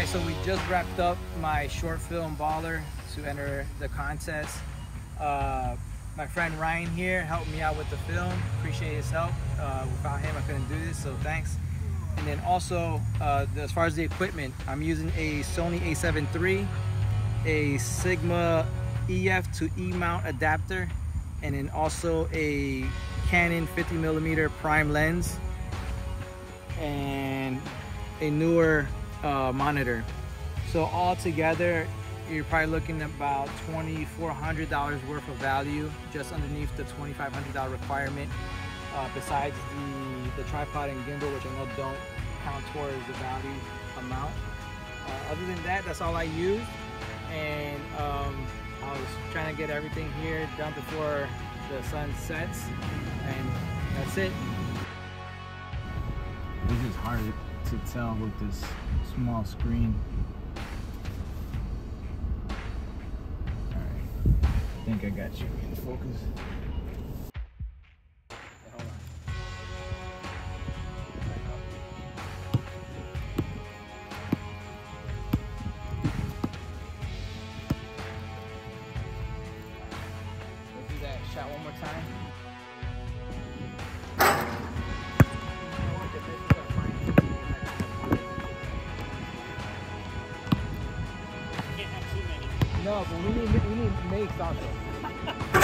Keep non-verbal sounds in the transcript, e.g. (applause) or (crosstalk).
right, so we just wrapped up my short film baller to enter the contest. Uh, my friend Ryan here helped me out with the film. Appreciate his help. Uh, without him, I couldn't do this, so thanks. And then also, uh, as far as the equipment, I'm using a Sony a7 III, a Sigma EF to E mount adapter, and then also a Canon 50 millimeter prime lens, and a newer uh, monitor. So all together, you're probably looking at about $2,400 worth of value just underneath the $2,500 requirement. Uh, besides the, the tripod and gimbal, which I know don't count towards the value amount. Uh, other than that, that's all I use. And um, I was trying to get everything here done before the sun sets. And that's it. This is hard to tell with this small screen. Alright, I think I got you in focus. No, but we need we need makes (laughs) also.